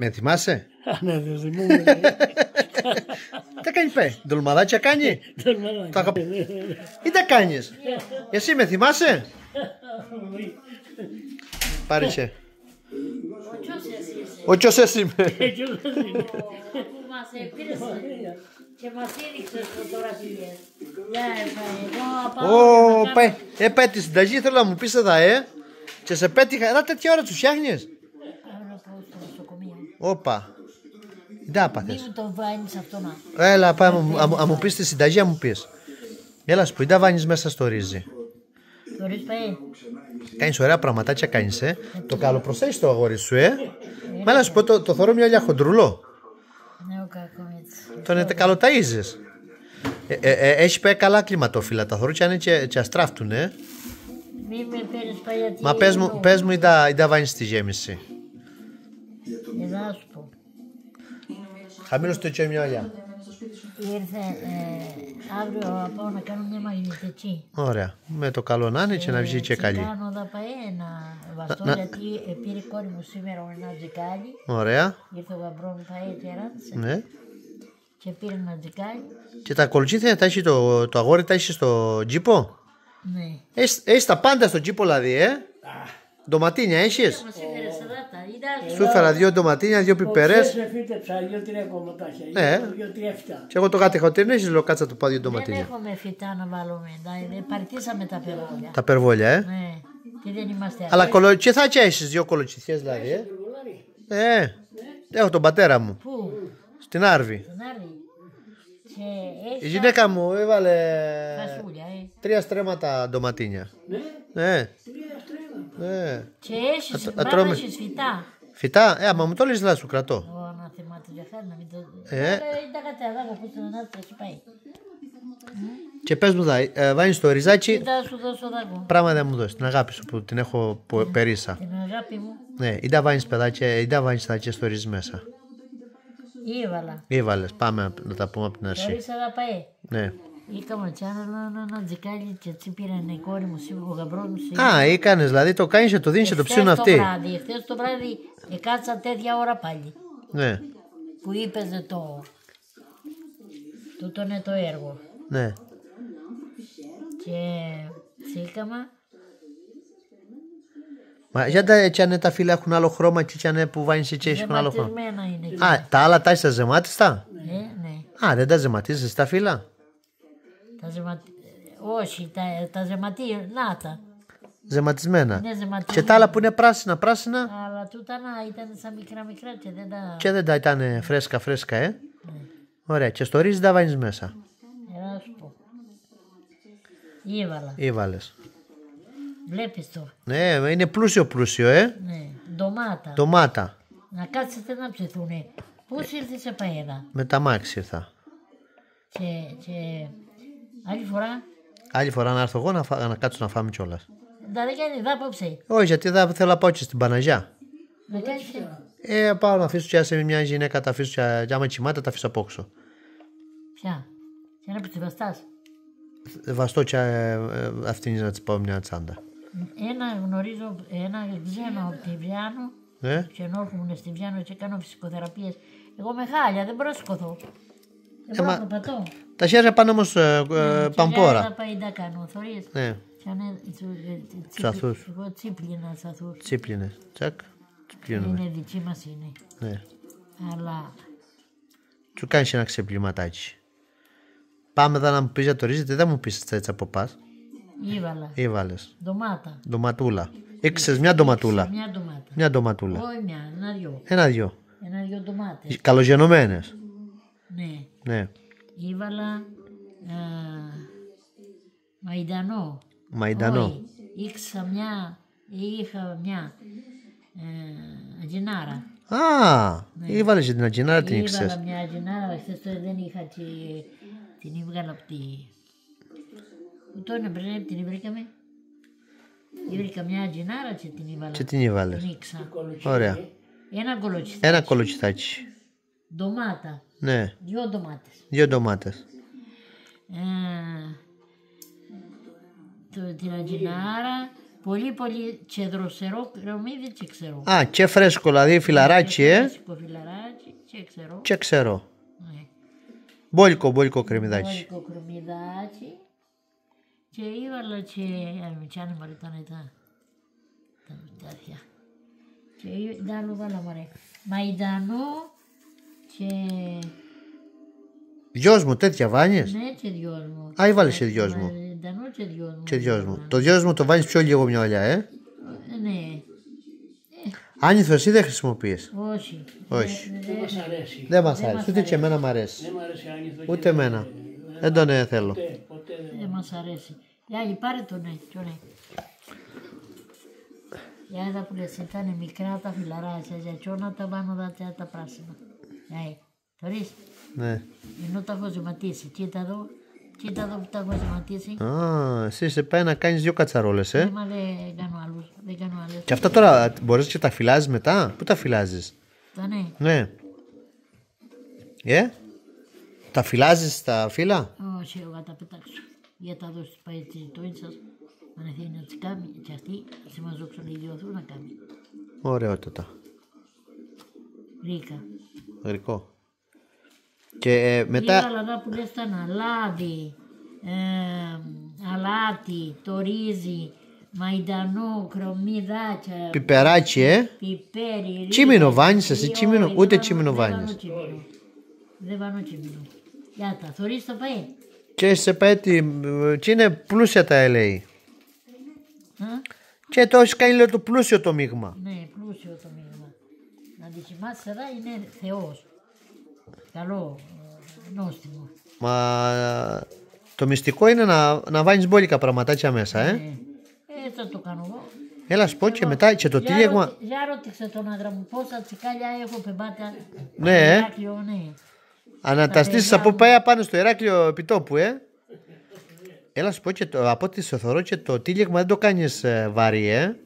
Με θυμάσαι; Α, ναι, δεν θυμούμαι. Τι κάνει πέ. Ντολμαδάκια κάνει; Τολμαδάκι. Τα αγαπ- Ή τα κάνεις. Εσύ με θυμάσαι; Πάρισε. Ο Τσιός είμαι. Έτσι όπως είναι. που μας πήρες και μας έριξες φωτογραφίες. Για εγώ Ω, πάω πέ. Ε, πέ τη συνταγή θέλω να μου πεις εδώ, ε. Και σε πέτυχα. Έλα τέτοια ώρα τους φτιάχνεις. να πάω στο νοσοκομείο. Όπα. Τι τα Μη πάθες. μου το βάνεις αυτό να. Έλα, πάμε, μου- α, μου- α μου πεις τη συνταγή, α μου πεις. Έλα, σου πω, τι τα βάνεις μέσα στο ρύζι. Χωρίς πάει. Κάνεις ωραία πραγματάκια, κάνεις, ε. Το καλοπροσθέσεις το αγόρι σου, ε. Μα έλα, σου πω, το, το θωρώ μια για χοντρουλό. Ναι, ο κακό έτσι. Τον ε, καλοταΐζεις. Ε, ε, ε, έχει πάει καλά κλιματόφυλλα. Τα θωρούτσια είναι και, και αστράφτουν, ε. Μη με παίρνεις πάει γιατί. Μα πες μου, πες μου ή τα, ή τα βάνεις στη γέμιση. Εδώ να σου πω. Χαμήλωσε το τσιό μια ολιά. Ήρθε ε, αύριο να πάω να κάνω μια μαγνητική. Ωραία. Με το καλό να είναι και να βγει και καλή. Κάνω εδώ πάει ένα βαστό Να- γιατί ε, πήρε η κόρη μου σήμερα ένα τζικάλι. Ωραία. Ήρθε ο γαμπρό μου πάει και ράτησε Ναι. και πήρε ένα τζικάλι. Και τα κολτσίθια τα έχει το, το αγόρι τα έχει στο τζίπο; Ναι. Έχεις, έχεις τα πάντα στο τζίπο δηλαδή, ε; Ντοματίνια έχεις; Μας έφερε σαλάτα. Είδα Σου έφερα δύο ντοματίνια, δύο πιπερές. Σε φύτεψα δύο-τρία κομματάκια. Ναι. Δύο-τρία φτιά. Και εγώ το κάτι χωτήρι, έχεις λέω κάτσα του πάω δύο Δεν ντοματίνια. έχουμε φυτά να βάλουμε. δηλαδή, Παρτίσαμε τα περόλια. Τα περβόλια, ε; Ναι. Και δεν είμαστε Αλλά αυτοί. κολοτσιθάκια έχεις δύο κολοτσιθιές δηλαδή, ε; Ε, έχω τον πατέρα μου. Πού, Στην Άρβη. στον Άρη. Και Η έχει γυναίκα μου έβαλε φασούλια, ε. τρία στρέμματα ντοματίνια. Ναι. Ναι. Και έχεις, α, μπάμπα τρώμε. έχεις φυτά. Φυτά, ε, άμα μου το λες, σου κρατώ. Ω, αναθεμάτω για χάρη να μην το... Ε. Ε, τα κατάλαβα που στον άντρα σου πάει. Και πες μου, δα, ε, βάζεις το ριζάκι, Τι θα σου δώσω δάκο. πράγμα δεν μου δώσεις. Την αγάπη σου που την έχω που- περίσα. Την αγάπη μου Ναι, ή τα βάζεις παιδάκια, ή τα βάζεις παιδάκια στο ρυζ μέσα. ήβαλα. Ή βάλες, πάμε να τα πούμε από την αρχή. Χωρίς αγαπαέ. Ναι. Είχαμε τσάνα να να τζικάλι και έτσι πήραν η κόρη μου σήμερα ο γαμπρός μου σήμερα. Α, έκανες, δηλαδή το κάνεις και το δίνεις και το Εχθές ψήνουν το αυτοί. βράδυ, εχθές το βράδυ εκάτσα τέτοια ώρα πάλι Ναι, που είπες το... Τούτο είναι το έργο. ναι. Και σήκαμα Μα για τα έτσι αν τα φύλλα έχουν άλλο χρώμα και έτσι αν που βάζεις έτσι έχουν άλλο χρώμα. ζεματισμένα είναι εκεί. Α, τα άλλα τα έχεις τα ζεμάτιστα. Ε, ναι. Α, δεν τα ζεματίζεις τα φύλλα; Τα ζεματι... Όχι, τα, τα ζεματί, να τα. Ζεματισμένα. Είναι ζεματισμένα. Και τα άλλα που είναι πράσινα, πράσινα; Αλλά τούτα να ήταν σαν μικρά μικρά και δεν τα... και δεν τα ήταν φρέσκα, φρέσκα, ε; Ωραία, και στο ρύζι τα βάζεις μέσα. Ε, να σου πω. Ήβαλα. Ή βάλες. Βλέπεις το. Ναι, είναι πλούσιο πλούσιο, ε; Ναι. Ντομάτα. Ντομάτα. Να κάτσετε να ψηθούνε. Πώς ήρθες σε παέδα. Με τα μάξι ήρθα. Και, και άλλη φορά Άλλη φορά να έρθω εγώ να, φά, να κάτσω να φάμε κιόλας. τα δεν κάνει δά απόψε. Όχι, γιατί θα θέλω να πάω και στην Παναγιά. Να κάνεις Ε, πάω να αφήσω και σε μια γυναίκα, τα αφήσω και, και άμα κοιμάται, τα αφήσω από όξω. πια. Και ένα που τη βαστάς; Βαστώ και ε, ε, αυτήν να της πάω μια τσάντα. Ένα γνωρίζω, ένα ξένο από τη Βιάνο, Ε, ξενό που ήμουν στη Βιάνο και κάνω φυσικοθεραπείες. Εγώ με χάλια, δεν μπορώ να σηκωθώ. Δεν μα- μπορώ να πατώ. τα χέρια πάνε όμως ε, ε, παμπόρα. Θα πάει να κάνω, θωρείς. Ναι, Και αν ε, τσου- ε, τσι- Τσαθούς. τσίπλι- Εγώ τσίπλινα τσαθούς. τσίπλινες. Τσακ, τσίπλινε. Είναι δική μας είναι. Ναι. Αλλά Του κάνεις ένα ξεπληματάκι. Πάμε εδώ να μου πεις για το ρύζι, τι δεν μου πεις έτσι από πας. ήβαλα. Ή βάλε. Ντομάτα. Ντοματούλα. Ήξερες μια ντοματούλα; Μια ντομάτα. Μια ντοματούλα. Όχι μια, ένα-δυο. Ένα-δυο. Ένα-δυο ντομάτες. Καλογενωμένε. Ναι. Ναι. Ήβαλα α, μαϊντανό. Μαϊντανό. Όχι. Ήξα μια, είχα μια ε, ατζινάρα. Α, ή βάλε την ατζινάρα την Ήβαλα ήξερε. μια ατζινάρα, αλλά χθες τώρα δεν είχα και την έβγαλα από τη... Πού το είναι πριν, την βρήκαμε. Βρήκα μια ατζινάρα και την έβαλα. Και την έβαλες. Την ήξα. Ωραία. Ένα κολοτσιτάκι. Ένα κολοτσιτάκι. Ντομάτα. Ναι. Δυο ντομάτες. Δύο ντομάτες. Ε, το, την ατζινάρα που Πολύ πολύ τσεδροσερό κρεμμύδι και ξέρω. Α, και φρέσκο, δηλαδή φιλαράκι, ε. Φρέσκο φιλαράκι και ξέρω. Και ξέρω. Ναι. Μπόλικο, μπόλικο κρεμμυδάκι. Μπόλικο κρεμμυδάκι. Και έβαλα και... Α, με τσάνε μωρέ τα νετά. Τα μητάθια. Και εί- τι άλλο βάλα μωρέ. Μαϊντανό και... Δυος μου, τέτοια βάνιες. Ναι, και δυος μου. Α, έβαλες και δυος μου. Μαϊντανό και δυος μου. Και δυος μου. Το δυος μου το βάζεις πιο λίγο μια ολιά, ε; Ε, Ναι, Άνηθος εσύ δεν χρησιμοποιείς; όχι. Όχι. Ε, Δεν μας αρέσει. Δεν μας αρέσει, ούτε και εμένα μ' αρέσει. Δεν μου αρέσει άνηθος. Ούτε εμένα. Δεν τον ε, θέλω. Ποτέ, ποτέ δεν. Δεν μας αρέσει. Γιάννη, πάρε το ναι, το ναι. Γιάννη, τα που λες, ήταν μικρά τα φιλαράκια, για τσόνα τα πάνω δάτια τα πράσινα. Γιάννη, το ρίς, Ναι. ενώ τα έχω ζεματίσει. Κοίτα εδώ, κοίτα εδώ που τα έχω ζεματίσει. Α, εσύ σε πάει να κάνεις δύο κατσαρόλες, ε. Ε, μα δεν κάνω άλλους, δεν κάνω άλλες. Και αυτά τώρα μπορείς και τα φυλάζεις μετά; Πού τα φυλάζεις; Τα ναι, Ναι. Ε, τα φυλάζεις τα φύλλα; όχι, εγώ θα τα πετάξω. Για τα δώσω στους παϊτσιτόιν σας, αν θέλει να τις κάνει και αυτοί, θα σε μας δώξουν οι δυο να κάνει. Ωραιότατα. Ρίκα. Γρικό. Και ε, μετά... Είδα εδώ που λες ήταν αλάδι, ε, αλάτι, το ρύζι, μαϊντανό, κρομμυδάκια, Πιπεράκι, ε. πιπέρι, ρύζι. Τσίμινο βάνεις εσύ, Όχι, τσίμινο, δεν ούτε βάνω- τσίμινο δεν βάνω βάνεις. τσίμινο. Δεν βάνω τσίμινο. Για τα, θωρείς το πάει. Και σε πέτει, και είναι πλούσια τα λέει. Α, Και το έχεις κάνει λέει, το πλούσιο το μείγμα. Ναι, πλούσιο το μήνυμα. Να τη κοιμάσεις εδώ είναι Θεός. Καλό, ε, νόστιμο. Μα το μυστικό είναι να, να βάνεις μπόλικα πραγματάκια μέσα, ε. Ε, έτσι θα το κάνω εγώ. Έλα σου πω και μετά και το Για τύλιγμα. ρώτη- Για ρώτηξε τον άντρα μου πόσα τσικάλια έχω πεμπάτα. Ναι, ε. Ηράκλειο, ναι. Αναταστήσεις παιδιά από μου. πάει πάνω στο Ηράκλειο επιτόπου, ε. Έλα σου πω και το, από ό,τι σε θωρώ και το τύλιγμα δεν το κάνεις ε, βαρύ, ε.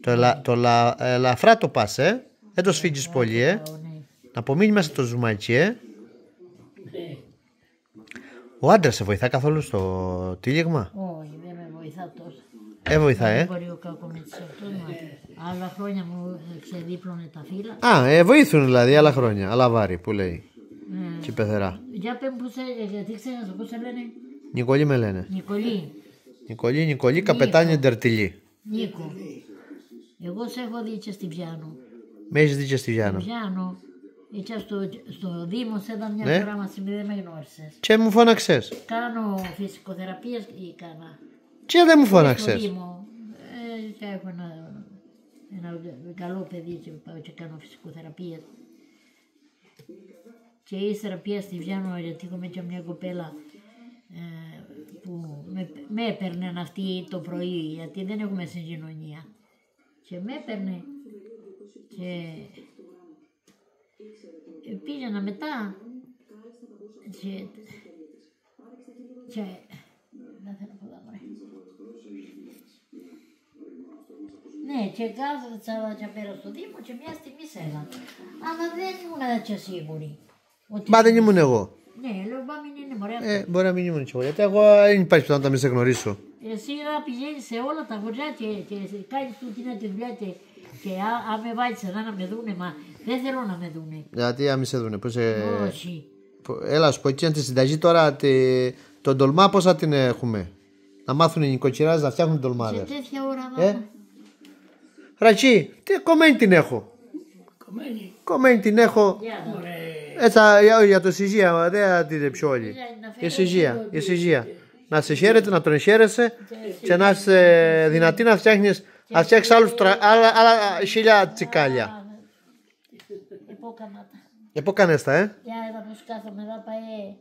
Το, ελα, το λα, ελαφρά το πας, ε. Δεν το σφίγγεις πολύ, ε. Πάω, ναι. Να απομείνει μέσα το ζουμάκι, ε. Ναι. Ο άντρας σε βοηθά καθόλου στο τύλιγμα; Όχι, δεν με βοηθά τόσο. Ε, βοηθά, Δεν ε. μπορεί ο κακομίτσης αυτός μα. Άλλα χρόνια μου ξεδίπλωνε τα φύλλα. Α, ε, βοήθουν δηλαδή άλλα χρόνια. Άλλα βάρη που λέει. Ε, Και πεθερά. Για πες που σε, γιατί ξέχασα πώς σε λένε. Νικολή με λένε. Νικολή. Νικολή, Νικολή, καπετάνια Ντερτιλή. Νίκο. Εγώ σε έχω δει και στην Πιάνο. Με έχεις δει και στη Γιάννα. Πιάνο. Έτσι στο, στο Δήμο σε είδα μια Ναι. φορά μα δεν με γνώρισες. Και μου φώναξες. Κάνω φυσικοθεραπείες ή κάνα. Και δεν μου Στο φώναξες. Δήμο. Ε, και έχω ένα, ένα καλό παιδί και πάω και κάνω φυσικοθεραπείες. Και ύστερα πια στη Βιάνο γιατί έχω και μια κοπέλα ε, που με, με έπαιρνε αυτή το πρωί γιατί δεν έχουμε συγκοινωνία. Και με έπαιρνε και ε, πήγαινα μετά και, και δεν θέλω πολλά μωρέ. Ναι, και κάθε Σαββάτια πέρα στο Δήμο και μια στιγμή σέλα. Αλλά δεν ήμουν έτσι σίγουρη. Ότι... Μα δεν ήμουν εγώ. Ναι, λέω πάμε είναι μωρέ. Ε, μπορεί να μην ήμουν κι εγώ. Γιατί εγώ δεν υπάρχει πιθανότητα να μην σε γνωρίσω. Εσύ θα πηγαίνεις σε όλα τα χωριά και, και κάνεις τούτη να τη δουλειά και, και α- αν με βάλεις εδώ να με δούνε, μα δεν θέλω να με δούνε. Γιατί αν μη σε δούνε. Πώς, ε, Όχι. που- Έλα, σου πω εκεί τη συνταγή τώρα. Τη, τον τολμά πώς θα την έχουμε; Να μάθουν οι νοικοκυράδες να φτιάχνουν Σε τολμάδες. τέτοια ώρα Ε, μάμα. Ρατσί, τι κομμένη την έχω. Κομμένη. Κομμένη την έχω. Για να. Ωραία. Έτσι, για, για το συζύγια, δεν θα την πιο όλοι. να Η φέρω συζύγια, η συζύγια. Να σε χαίρετε, να τον χαίρεσαι και να είσαι δυνατή να φτιάχνεις να φτιάξεις άλλους τρα- άλλα, άλλα χίλια τσικάλια. Υπόκαματα. Επόκανες τα, ε. Για να πως κάθομαι εδώ πάει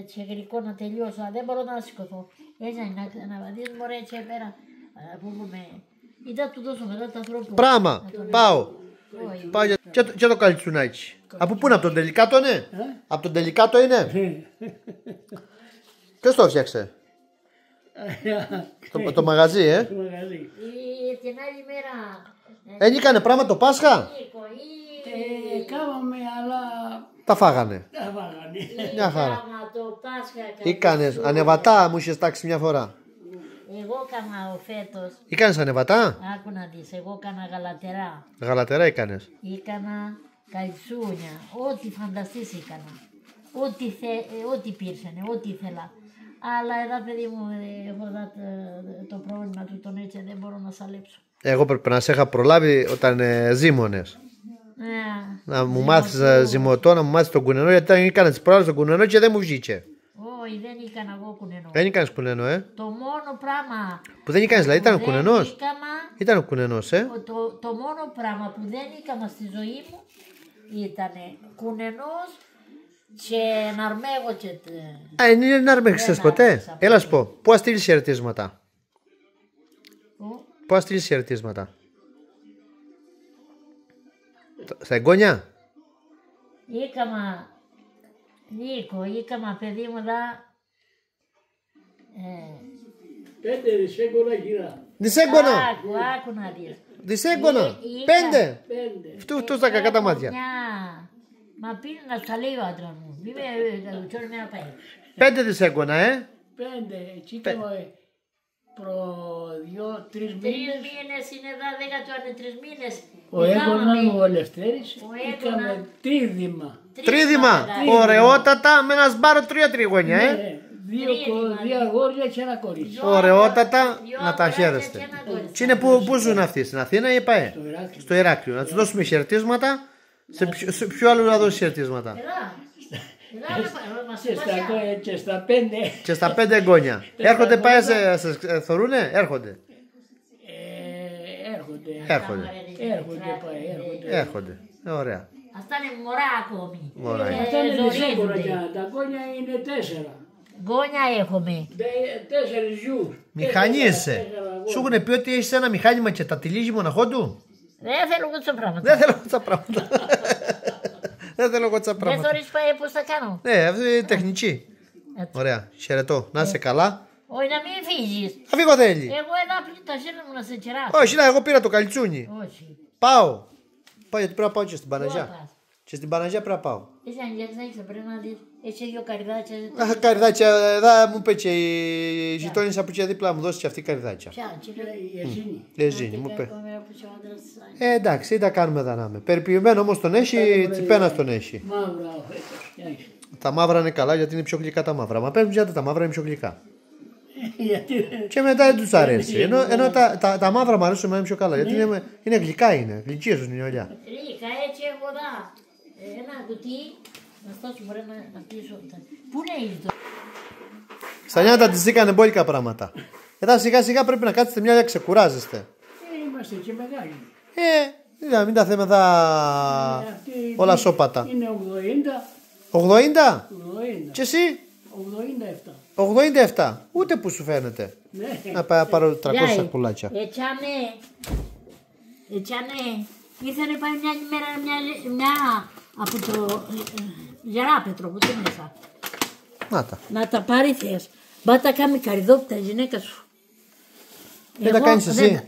έτσι γρικό να τελειώσω. αλλά Δεν μπορώ να σηκωθώ. Έτσι να, να δεις μωρέ έτσι πέρα. α, Που πούμε. Ή θα του δώσω μετά τα ανθρώπου. Πράγμα, πάω. Όχι. Πάω για- και, το- και το καλτσουνάκι. Από πού είναι, από τον τελικάτο είναι; Από τον τελικάτο είναι; Ποιος το φτιάξε. το, το μαγαζί, ε. Το μαγαζί. Ή την άλλη μέρα. Δεν έκανε πράγμα το Πάσχα; Νίκο, ή Ε, Κάμαμε, αλλά Τα φάγανε. τα βάγανε. Μια χαρά. Κάμα το Πάσχα. Τι κάνεις, ανεβατά μου είχες τάξει μια φορά. Εγώ έκανα ο φέτος, Έκανε ανεβατά; άκου να δεις, εγώ έκανα γαλατερά. Γαλατερά έκανε. Έκανα καλτσούνια, ό,τι φανταστείς έκανα. Ό,τι, θε, ε, ό,τι πήρσανε, ό,τι ήθελα. Αλλά εδώ παιδί μου, ε, έχω εδώ το, το πρόβλημα του τον έτσι, δεν μπορώ να σαλέψω. Εγώ πρέπει να σε είχα προλάβει όταν ε, ζήμωνε. Ναι. Να μου μάθεις ζυμωτό, να μου μάθεις τον κουνενό, γιατί ήταν έκανε τις προάλλες τον κουνενό και δεν μου βγήκε. Όχι, δεν έκανα εγώ κουνενό. Δεν έκανε κουνενό, ε. Το μόνο πράγμα Που δεν έκανε, δηλαδή ήταν ο που κουνενός; δεν έκανα, Ήταν ο κουνενός, ε. ο- το, το μόνο πράγμα που δεν έκανα στη ζωή μου ήταν κουνενός και να αρμέγω και... τε- Α, είναι να με ξέρει Δεν ποτέ; άρχισα Έλα σου πω, πού αστείλει χαιρετίσματα; Ου, Πού αστείλει χαιρετίσματα; Στα εγγόνια; Έκανα, Νίκο, έκανα παιδί μου δα... Ε, Πέντε δισέγγωνα γυρά. Δισέγγωνα. άκου, άκου να δεις. Δισέγγωνα. Ή- Πέντε. Πέντε. Αυτού αυτού τα κακά τα μάτια. Μια... Μα πήρε να στα λέει ο άντρας μου. Μην με τσόρι με να πάει. Πέντε δισέγγωνα, ε. Πέντε. Έτσι είχαμε προ δύο, τρεις Τρεις μήνες. μήνες είναι εδώ, δεν κατσόρνε τρεις μήνες. Ο Έγκονα μου, ο Λευτέρης, Ο είχαμε Έγκονα. τρίδημα. Τρίδημα. Ωραιότατα με ένα σπάρο τρία τριγωνιά, ε. Ε, Δύο, κο- δύο αγόρια και ένα κορίτσι. Ωραιότατα Δυο να τα αγοράκια χαίρεστε. και ένα κορίτσι. Τι είναι που, πού ζουν αυτοί, στην Αθήνα ή ΕΠΑΕ. Το Ηράκλειο. Στο Ηράκλειο. Να τους δώσουμε χαιρετίσματα. Σε ποιο, σε ποιο άλλο να δώσει χαιρετίσματα; Εδώ. Εδώ να πάει, μας Και στα, υπάσια. και στα πέντε Και στα πέντε εγγόνια. Έρχονται πάει, σε, σε ε, θωρούνε, έρχονται. ε, έρχονται. Έρχονται. Έρχονται, πάει, έρχονται. Έρχονται. Ε, Ωραία. Αυτά είναι μωρά ακόμη. Μωρά Ε, είναι. Αυτά είναι ζορίζονται. δισέγγωνα. Τα κόνια είναι τέσσερα. Γκόνια έχουμε. Δε- Τέσσερις γιους. Μηχανή Τέσσερα- είσαι. τέσσερα αγόρια. Σου έχουν πει ότι έχεις ένα μηχάνημα και τα τυλίγει μοναχό του; Δεν θέλω εγώ τσα πράγματα. Δεν θέλω τσα πράγματα. Δεν θέλω εγώ τσα Δεν πράγματα. θωρείς πάει πώς θα κάνω; Ναι, αυτή είναι τεχνική. Έτσι. Ωραία. Χαιρετώ. Να είσαι καλά. Όχι να μην φύγεις. Θα φύγω θέλει. Εγώ εδώ πριν τα χέρια μου να σε κεράσω. Όχι, να, εγώ πήρα το καλτσούνι. Όχι. Πάω. Πάω γιατί πρέπει να πάω και στην Πού Παναγιά. πας; Και στην Παναγιά πρέπει να πάω. Εσύ αν γιαξάξεις πρέπει να δεις. Έχει δύο καρδάκια. Αχ, καριδάκια, εδώ μου είπε και η γειτόνισσα που είχε δίπλα μου δώσει και αυτή καριδάκια. Ποια, τι λέει. Η Εσύνη. Δεν ζήνει, μου είπε. Κάμερα που είσαι ο άντρας της άλλης. Ε, εντάξει, τι τα κάνουμε εδώ να είμαι. Περιποιημένο όμω τον έχει, τσιπένα τον έχει. Μαύρα ο φέτος. Για είσαι. Τα μαύρα είναι καλά γιατί είναι πιο γλυκά τα μαύρα. Μα παίρνουν γιατί τα μαύρα είναι πιο γλυκά. Γιατί Και μετά δεν του αρέσει. Ενώ, ενώ τα, τα, τα μαύρα μου αρέσουν εμένα πιο καλά. Γιατί είναι, είναι γλυκά είναι. Γλυκίζουν οι ολιά. Ρίκα, έτσι έχω δά. Ένα κουτί. Να φτάσω μπορεί να, να πείσω. Πού είναι η το. Στα νιάτα της ζήκανε μπόλικα πράγματα. Μετά σιγά σιγά πρέπει να κάτσετε μια να ξεκουράζεστε. Ε, είμαστε και μεγάλοι. Ε, να μην τα θέμε εδώ Αυτή όλα σώπατα. Είναι 80, 80 80, και εσύ; 87. 87. Ούτε που σου φαίνεται. Ναι. Να πάω να πάρω 300 Γιάι, σακουλάκια. Έτσι ανε. Έτσι ανε. Ήρθε να πάει μια ημέρα μια, μια από το ε, ε, γεράπετρο που είναι μέσα. Να τα. Να τα πάρει θες. Μπα τα κάνει καριδόπιτα η γυναίκα σου. Δεν τα Εγώ κάνεις εσύ; δεν-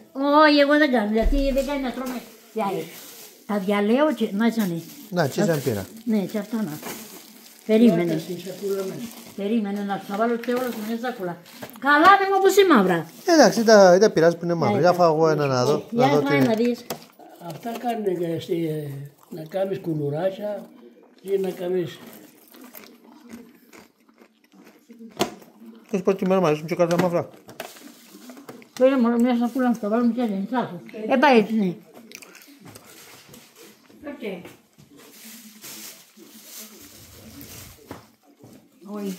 Όχι, εγώ δεν κάνω. Γιατί δεν κάνει να τρώμε. Γιάι. Τα διαλέω και να τσανε. Να, τι δεν πήρα. Ναι, και αυτά να. Περίμενε. Στην σακούλα μέσα. Περίμενε να τα βάλω και όλα σε μια σάκουλα. Καλά με μου όπως είναι μαύρα. Εντάξει, δεν δεν πειράζει που είναι μαύρο. Για φάω εγώ ένα να δω. Να Για δω τι φάει να είναι. δεις. Αυτά κάνουν και στη, να κάνεις κουλουράκια ή να κάνεις... Θα σου πω ότι μέρα μου αρέσουν πιο καλά τα μαύρα. Πήρε μόνο μια σακούλα να τα βάλουμε και δεν σάκου. Ε, πάει έτσι, ναι. Οκ. Όχι.